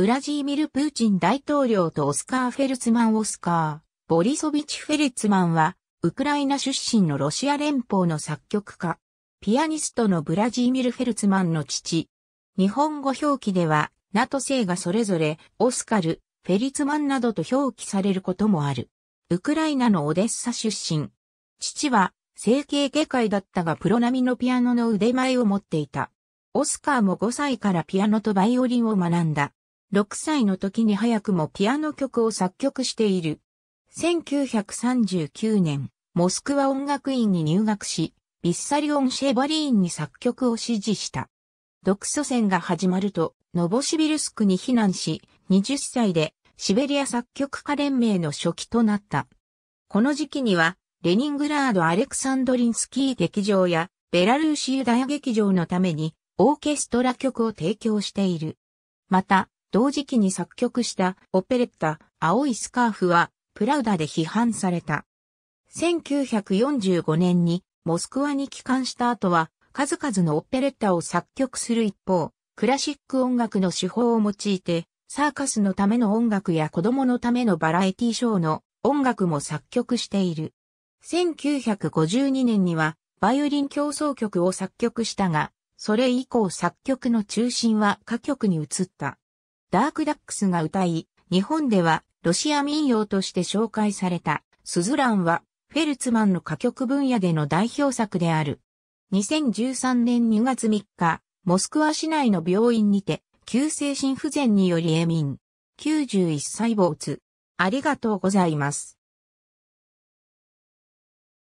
ウラジーミル・プーチン大統領とオスカー・フェルツマン・オスカー、ボリソビチ・フェルツマンは、ウクライナ出身のロシア連邦の作曲家、ピアニストのブラジーミル・フェルツマンの父。日本語表記では、ナト姓がそれぞれ、オスカル、フェリツマンなどと表記されることもある。ウクライナのオデッサ出身。父は、整形外科医だったがプロ並みのピアノの腕前を持っていた。オスカーも5歳からピアノとバイオリンを学んだ。6歳の時に早くもピアノ曲を作曲している。1939年、モスクワ音楽院に入学し、ビッサリオン・シェバリーンに作曲を指示した。独ソ戦が始まると、ノボシビルスクに避難し、20歳でシベリア作曲家連盟の初期となった。この時期には、レニングラード・アレクサンドリンスキー劇場やベラルーシユダヤ劇場のためにオーケストラ曲を提供している。また、同時期に作曲したオペレッタ、青いスカーフはプラウダで批判された。1945年にモスクワに帰還した後は数々のオペレッタを作曲する一方、クラシック音楽の手法を用いてサーカスのための音楽や子供のためのバラエティショーの音楽も作曲している。1952年にはバイオリン競争曲を作曲したが、それ以降作曲の中心は歌曲に移った。ダークダックスが歌い、日本ではロシア民謡として紹介されたスズランはフェルツマンの歌曲分野での代表作である。2013年2月3日、モスクワ市内の病院にて、急性心不全により永眠。91歳没。ありがとうございます。